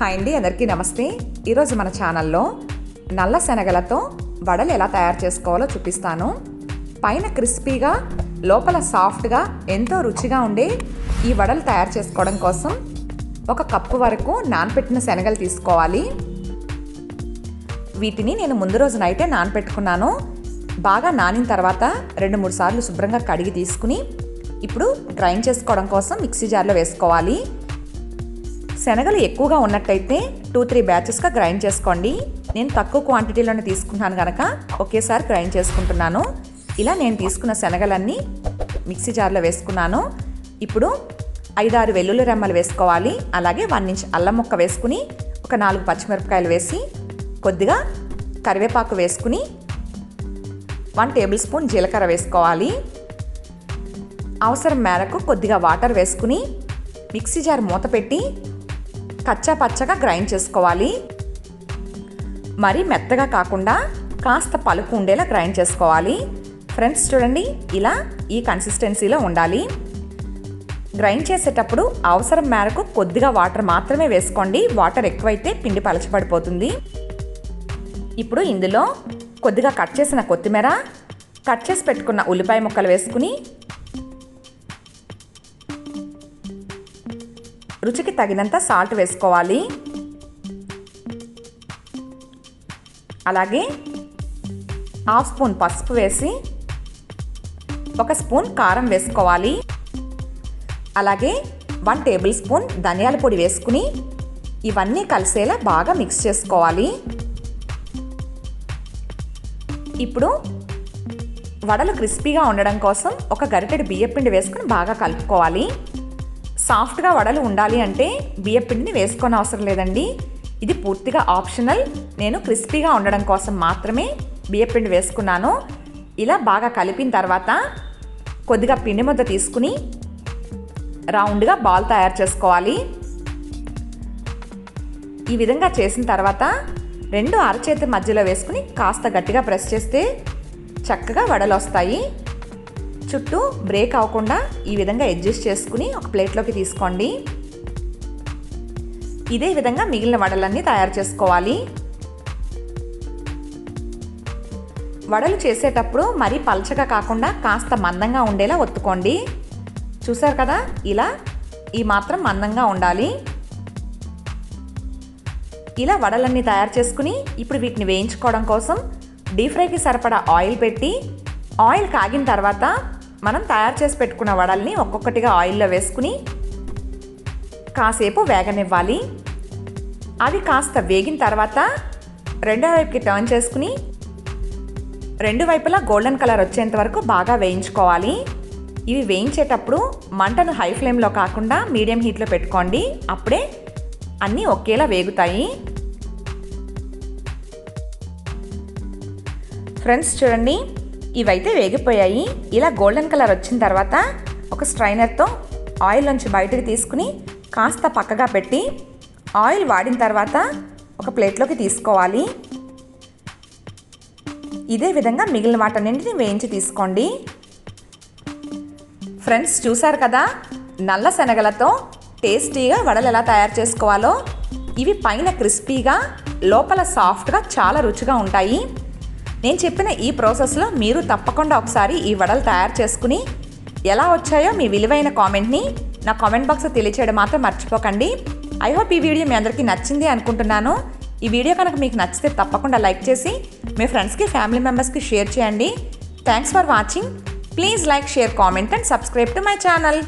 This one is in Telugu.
హాయ్ అండి అందరికీ నమస్తే. ఈరోజు మన ఛానల్లో నల్ల శనగలతో వడలు ఎలా తయారు చేసుకోవాలో చూపిస్తాను. పైన క్రిస్పీగా లోపల సాఫ్ట్గా ఎంతో రుచిగా ఉండే ఈ వడలు తయారు చేసుకోవడం కోసం ఒక కప్పు వరకు నానపెట్టిన శనగలు తీసుకోవాలి. వీటిని నేను ముందు రోజు నైటే నానపెట్టుకున్నాను. బాగా నానిన తర్వాత రెండు మూడు సార్లు శుభ్రంగా కడిగి తీసుకుని ఇప్పుడు గ్రైండ్ చేసుకోవడం కోసం మిక్సీ జార్లో వేసుకోవాలి. శనగలు ఎక్కువగా ఉన్నట్టయితే టూ త్రీ బ్యాచెస్గా గ్రైండ్ చేసుకోండి. నేను తక్కువ క్వాంటిటీలోనే తీసుకున్నాను కనుక ఒకేసారి గ్రైండ్ చేసుకుంటున్నాను. ఇలా నేను తీసుకున్న శనగలన్నీ మిక్సీ జార్లో వేసుకున్నాను. ఇప్పుడు ఐదారు వెల్లుల్లి రెమ్మలు వేసుకోవాలి. అలాగే వన్ ఇంచ్ అల్లం ముక్క వేసుకుని ఒక నాలుగు పచ్చిమిరపకాయలు వేసి కొద్దిగా కరివేపాకు వేసుకుని వన్ టేబుల్ స్పూన్ జీలకర్ర వేసుకోవాలి. అవసరం మేరకు కొద్దిగా వాటర్ వేసుకుని మిక్సీ జార్ మూత పెట్టి కచ్చా పచ్చగా గ్రైండ్ చేసుకోవాలి. మరి మెత్తగా కాకుండా కాస్త పలుకు ఉండేలా గ్రైండ్ చేసుకోవాలి. ఫ్రెండ్స్ చూడండి ఇలా ఈ కన్సిస్టెన్సీలో ఉండాలి. గ్రైండ్ చేసేటప్పుడు అవసరం మేరకు కొద్దిగా వాటర్ మాత్రమే వేసుకోండి. వాటర్ ఎక్కువైతే పిండి పలచబడిపోతుంది. ఇప్పుడు ఇందులో కొద్దిగా కట్ చేసిన కొత్తిమీర కట్ చేసి పెట్టుకున్న ఉల్లిపాయ ముక్కలు వేసుకుని రుచికి తగినంత సాల్ట్ వేసుకోవాలి. అలాగే హాఫ్ స్పూన్ పసుపు వేసి ఒక స్పూన్ కారం వేసుకోవాలి. అలాగే వన్ టేబుల్ స్పూన్ ధనియాల పొడి వేసుకుని ఇవన్నీ కలిసేలా బాగా మిక్స్ చేసుకోవాలి. ఇప్పుడు వడలు క్రిస్పీగా ఉండడం కోసం ఒక గరిటెడు బియ్యపిండి వేసుకుని బాగా కలుపుకోవాలి. సాఫ్ట్గా వడలు ఉండాలి అంటే బియ్యపిండిని వేసుకొని అవసరం లేదండి. ఇది పూర్తిగా ఆప్షనల్. నేను క్రిస్పీగా ఉండడం కోసం మాత్రమే బియ్యపిండి వేసుకున్నాను. ఇలా బాగా కలిపిన తర్వాత కొద్దిగా పిండి ముద్ద తీసుకుని రౌండ్గా బాల్ తయారు చేసుకోవాలి. ఈ విధంగా చేసిన తర్వాత రెండు అరచేతి మధ్యలో వేసుకుని కాస్త గట్టిగా ప్రెస్ చేస్తే చక్కగా వడలు వస్తాయి. చుట్టూ బ్రేక్ అవ్వకుండా ఈ విధంగా అడ్జస్ట్ చేసుకుని ఒక ప్లేట్లోకి తీసుకోండి. ఇదే విధంగా మిగిలిన వడలన్నీ తయారు చేసుకోవాలి. వడలు చేసేటప్పుడు మరీ పలచగా కాకుండా కాస్త మందంగా ఉండేలా ఒత్తుకోండి. చూసారు కదా? ఇలా ఈ మాత్రం మందంగా ఉండాలి. ఇలా వడలన్నీ తయారు చేసుకుని ఇప్పుడు వీటిని వేయించుకోవడం కోసం డీప్ ఫ్రైకి సరిపడా ఆయిల్ పెట్టి ఆయిల్ కాగిన తర్వాత మనం తయారు చేసి పెట్టుకున్న వడల్ని ఒక్కొక్కటిగా ఆయిల్లో వేసుకుని కాసేపు వేగనివ్వాలి. అవి కాస్త వేగిన తర్వాత రెండో వైపుకి టర్న్ చేసుకుని రెండు వైపులా గోల్డెన్ కలర్ వచ్చేంత వరకు బాగా వేయించుకోవాలి. ఇవి వేయించేటప్పుడు మంటను హై ఫ్లేమ్లో కాకుండా మీడియం హీట్లో పెట్టుకోండి. అప్పుడే అన్నీ ఒకేలా వేగుతాయి. ఫ్రెండ్స్ చూడండి. ఇవైతే వేగిపోయాయి. ఇలా గోల్డెన్ కలర్ వచ్చిన తర్వాత ఒక స్ట్రైనర్తో ఆయిల్ నుంచి బయటకు తీసుకుని కాస్త పక్కగా పెట్టి ఆయిల్ వాడిన తర్వాత ఒక ప్లేట్లోకి తీసుకోవాలి. ఇదే విధంగా మిగిలిన వాటన్నింటిని వేయించి తీసుకోండి. ఫ్రెండ్స్ చూసారు కదా? నల్ల శనగలతో టేస్టీగా వడలు ఎలా తయారు చేసుకోవాలో. ఇవి పైన క్రిస్పీగా లోపల సాఫ్ట్గా చాలా రుచిగా ఉంటాయి. నేను చెప్పిన ఈ ప్రాసెస్లో మీరు తప్పకుండా ఒకసారి ఈ వడలు తయారు చేసుకుని ఎలా వచ్చాయో మీ విలువైన కామెంట్ని నా కామెంట్ బాక్స్లో తెలియచేయడం మాత్రం మర్చిపోకండి. ఐ హోప్ ఈ వీడియో మీ అందరికీ నచ్చింది అనుకుంటున్నాను. ఈ వీడియో కనుక మీకు నచ్చితే తప్పకుండా లైక్ చేసి మీ ఫ్రెండ్స్కి ఫ్యామిలీ మెంబర్స్కి షేర్ చేయండి. Thanks for watching. Please like share comment and subscribe to my channel.